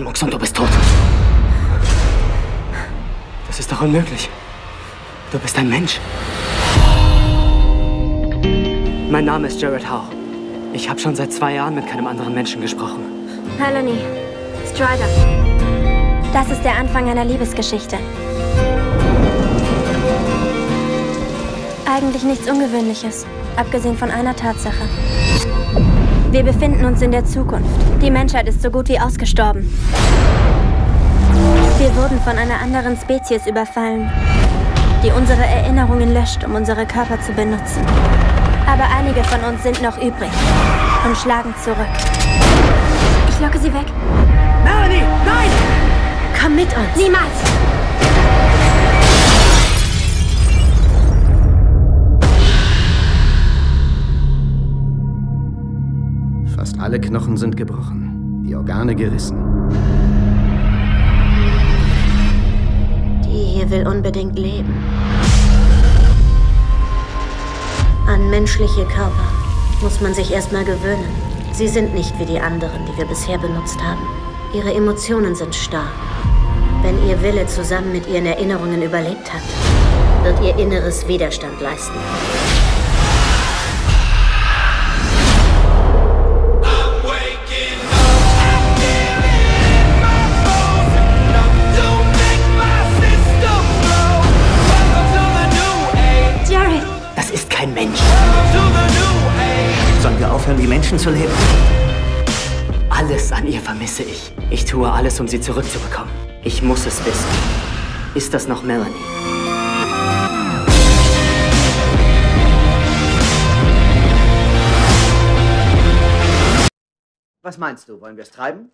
Box und du bist tot. Das ist doch unmöglich. Du bist ein Mensch. Mein Name ist Jared Howe. Ich habe schon seit zwei Jahren mit keinem anderen Menschen gesprochen. Melanie, Strider. Das ist der Anfang einer Liebesgeschichte. Eigentlich nichts Ungewöhnliches, abgesehen von einer Tatsache. Wir befinden uns in der Zukunft. Die Menschheit ist so gut wie ausgestorben. Wir wurden von einer anderen Spezies überfallen, die unsere Erinnerungen löscht, um unsere Körper zu benutzen. Aber einige von uns sind noch übrig und schlagen zurück. Ich locke sie weg. Melanie, nein! Komm mit uns. Niemals! Fast alle Knochen sind gebrochen, die Organe gerissen. Die hier will unbedingt leben. An menschliche Körper muss man sich erstmal gewöhnen. Sie sind nicht wie die anderen, die wir bisher benutzt haben. Ihre Emotionen sind stark. Wenn ihr Wille zusammen mit ihren Erinnerungen überlebt hat, wird ihr Inneres Widerstand leisten. Ist kein Mensch. Sollen wir aufhören, wie Menschen zu leben? Alles an ihr vermisse ich. Ich tue alles, um sie zurückzubekommen. Ich muss es wissen. Ist das noch Melanie? Was meinst du? Wollen wir es treiben?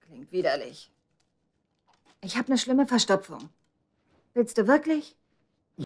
Klingt widerlich. Ich habe eine schlimme Verstopfung. Willst du wirklich?